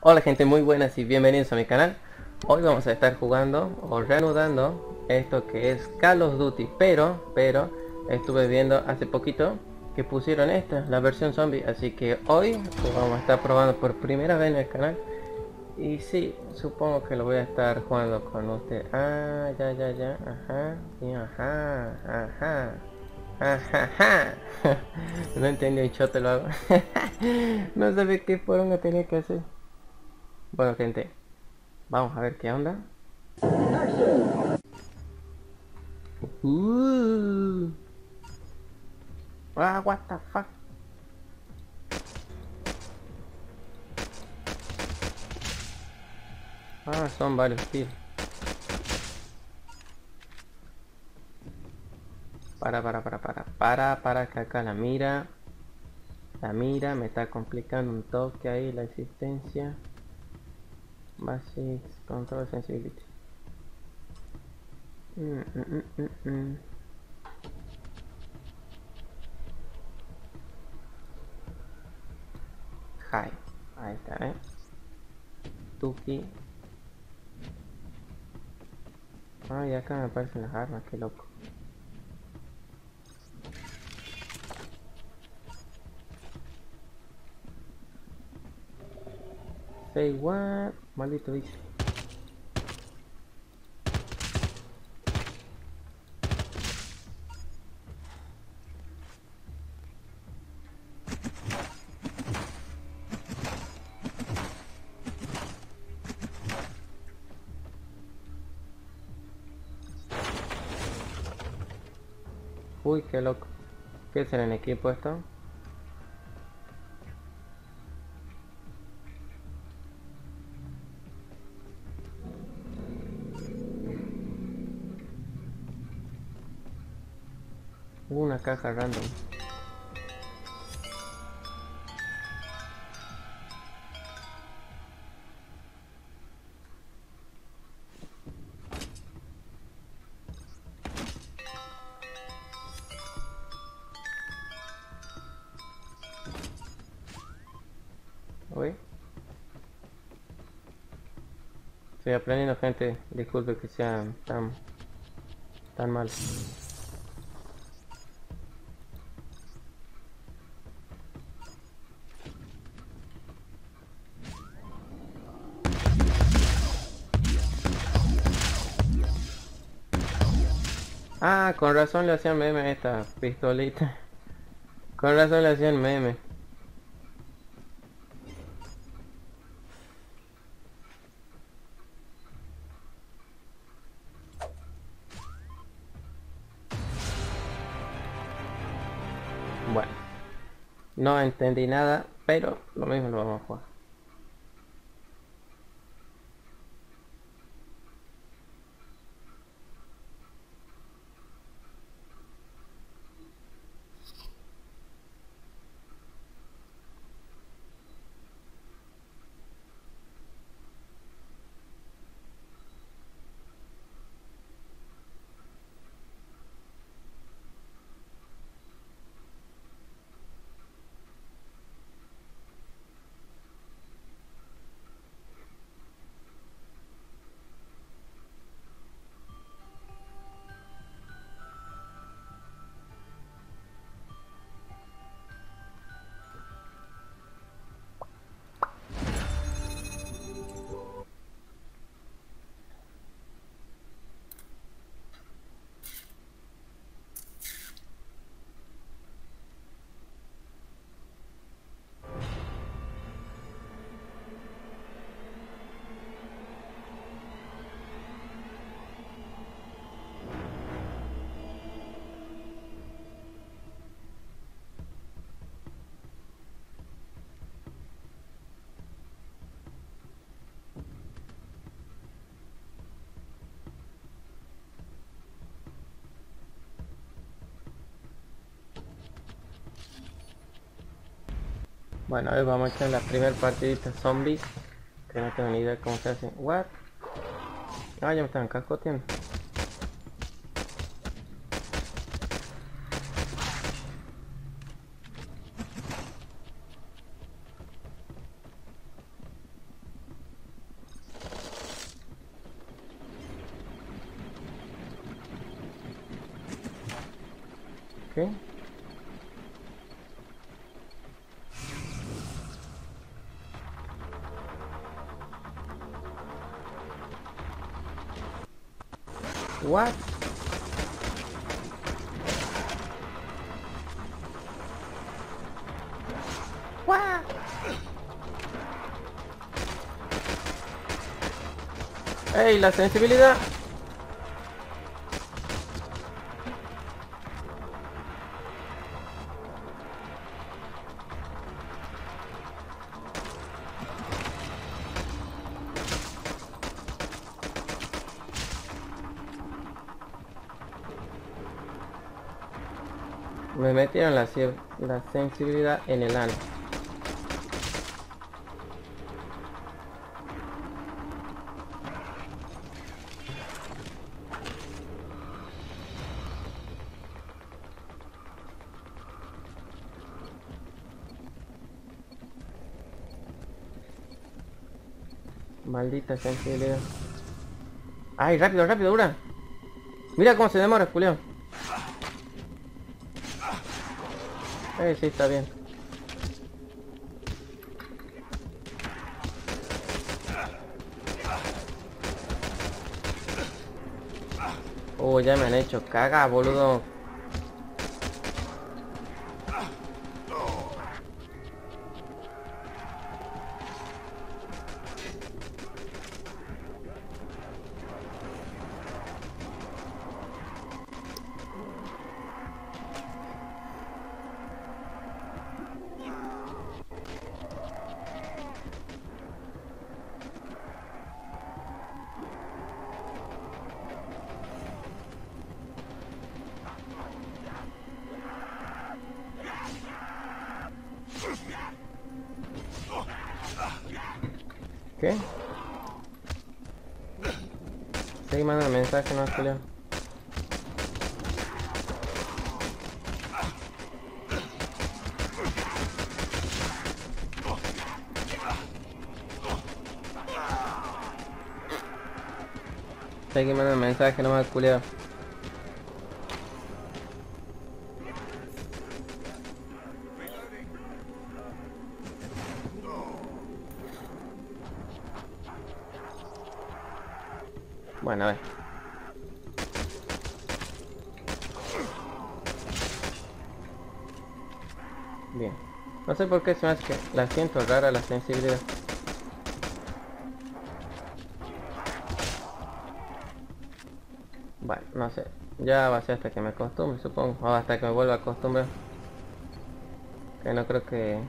Hola gente, muy buenas y bienvenidos a mi canal. Hoy vamos a estar jugando o reanudando esto que es Call of Duty Pero, pero, estuve viendo hace poquito que pusieron esta, la versión zombie Así que hoy vamos a estar probando por primera vez en el canal. Y sí, supongo que lo voy a estar jugando con usted. Ah, ya, ya, ya, ajá, sí, ajá, ajá Ajá, no entendí el te lo hago. No sabía qué forma tenía que hacer bueno gente, vamos a ver qué onda. Uh. Ah, what the fuck. Ah, son varios tiros. Para, para, para, para, para, para que acá la mira. La mira, me está complicando un toque ahí la existencia. Basics, control sensibility. Mm, mm, mm, mm, High. Ahí está, ¿eh? Tuki. Ah, acá me aparecen las armas, qué loco. Say what? Maldito bicho. Uy, qué loco. ¿Qué es en equipo esto? Una caja random. Estoy aprendiendo gente, disculpe que sea tan tan mal. Ah, con razón le hacían meme esta pistolita. Con razón le hacían meme. Bueno, no entendí nada, pero lo mismo lo vamos a jugar. Bueno, a ver, vamos a echar la primera partidita zombies. Que no tengo ni idea cómo se hacen. What? Ah, ya me están cascoteando. Okay. What? What? ¡Ey! La sensibilidad. Me metieron la, sensibilidad en el ano. Maldita sensibilidad. ¡Ay, rápido, rápido, dura! Mira cómo se demora, Julián. Eh, sí, está bien. Oh, ya me han hecho caga, boludo. ¿Qué? Seguí mandando mensaje, no Julio. Seguí mandando mensaje, no me Bueno, a ver. Bien. No sé por qué se me hace que la siento rara la sensibilidad. Bueno, no sé. Ya va a ser hasta que me acostumbre, supongo. O hasta que me vuelva a acostumbrar. Que no creo que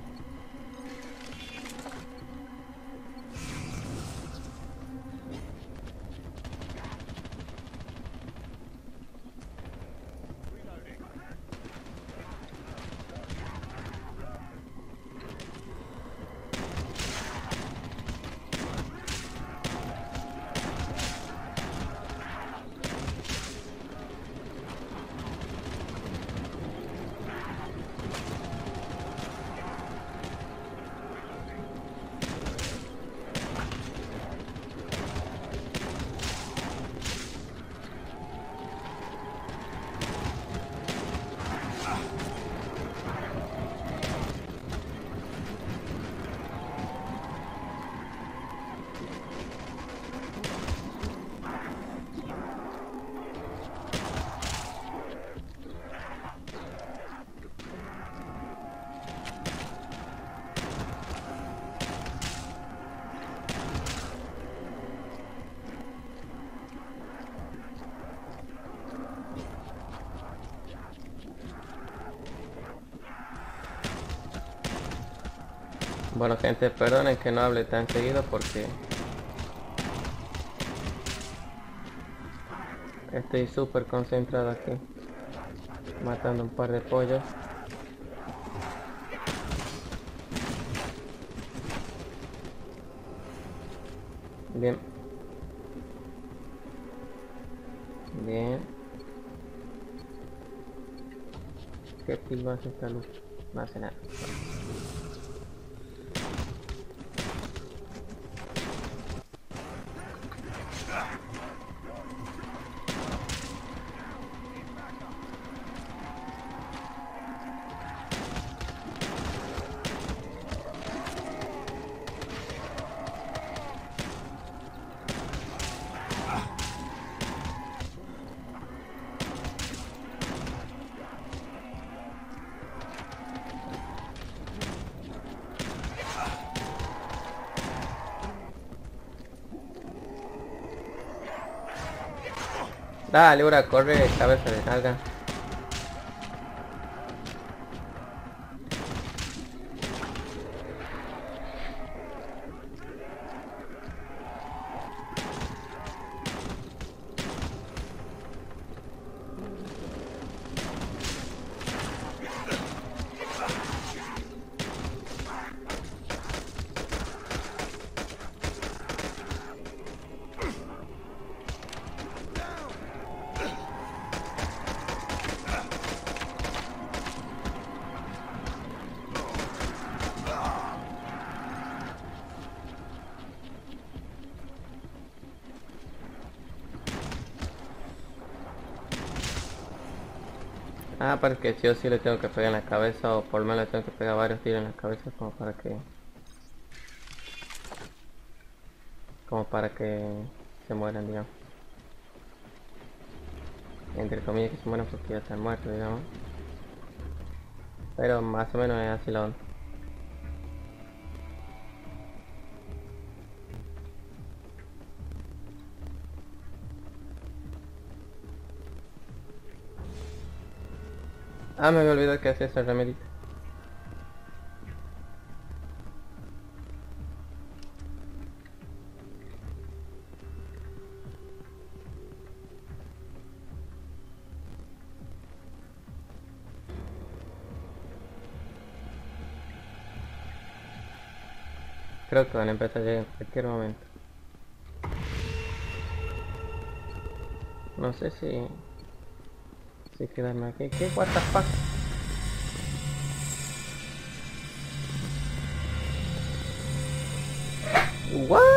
Bueno gente, perdonen que no hable tan seguido porque estoy súper concentrado aquí matando un par de pollos. Bien. Bien. ¿Qué hace esta luz? No hace nada. Dale, ahora corre, cabeza de nalga. Ah, porque sí o sí le tengo que pegar en la cabeza o por lo menos le tengo que pegar varios tiros en la cabeza como para que... Como para que se mueran, digamos. Entre comillas que se mueran porque ya están muertos, digamos. Pero más o menos es así la onda. Ah, me había olvidado que hacía esa remedita. Creo que van a empezar ya en cualquier momento. No sé si... Si quedarme aquí. ¿Qué? What the fuck? What?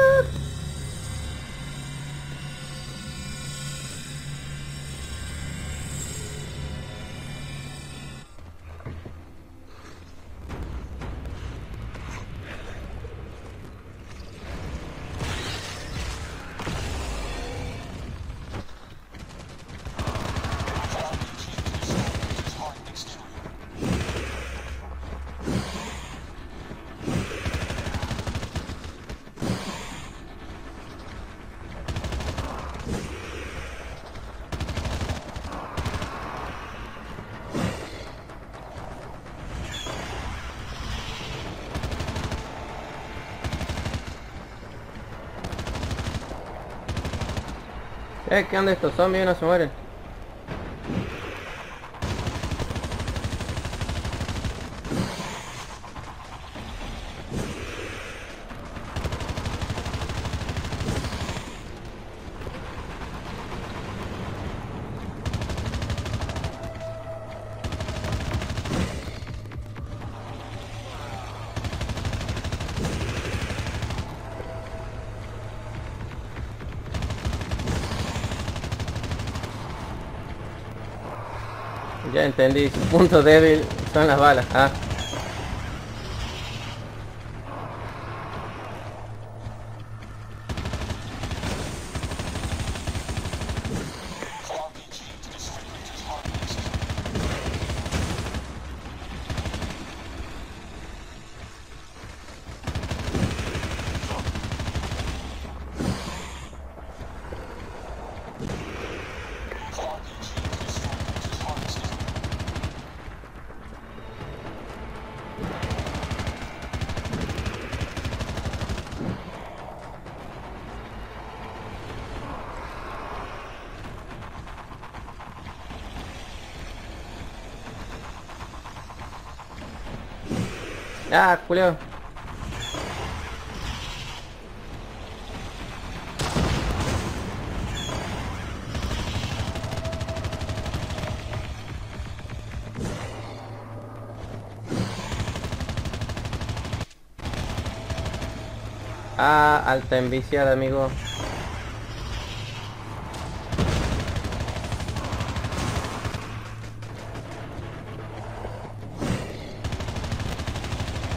Eh, ¿qué onda estos zombies? No se mueren. Ya entendí, su punto débil son las balas. Ah. Ah, culeo. Ah, alta enviciada, amigo.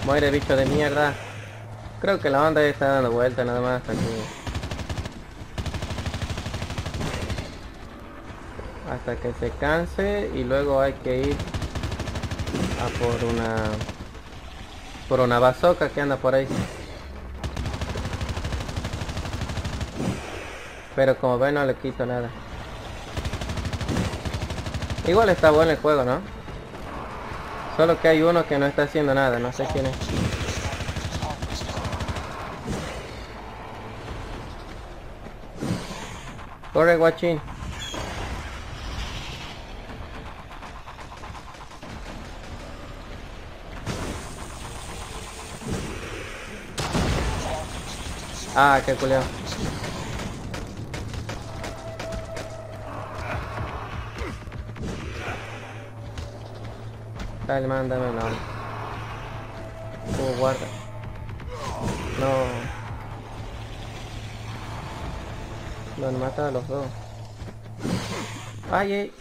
Muere bicho de mierda. Creo que la onda está dando vuelta nada más aquí. Hasta que se canse y luego hay que ir a por una por una bazooka que anda por ahí. Pero como ven no le quito nada. Igual está bueno el juego, ¿no? Solo que hay uno que no está haciendo nada, no sé quién es. Corre, guachín. Ah, qué culeo. Dale, mándame no. Uh, guarda. No. No, no mata a los dos. Ay, ay.